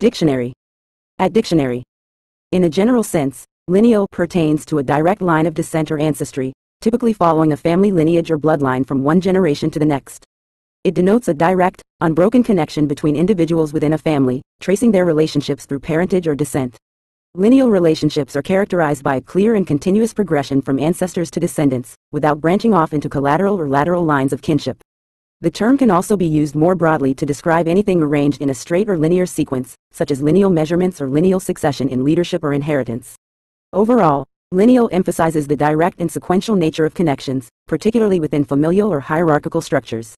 Dictionary. At dictionary. In a general sense, lineal pertains to a direct line of descent or ancestry, typically following a family lineage or bloodline from one generation to the next. It denotes a direct, unbroken connection between individuals within a family, tracing their relationships through parentage or descent. Lineal relationships are characterized by a clear and continuous progression from ancestors to descendants, without branching off into collateral or lateral lines of kinship. The term can also be used more broadly to describe anything arranged in a straight or linear sequence, such as lineal measurements or lineal succession in leadership or inheritance. Overall, lineal emphasizes the direct and sequential nature of connections, particularly within familial or hierarchical structures.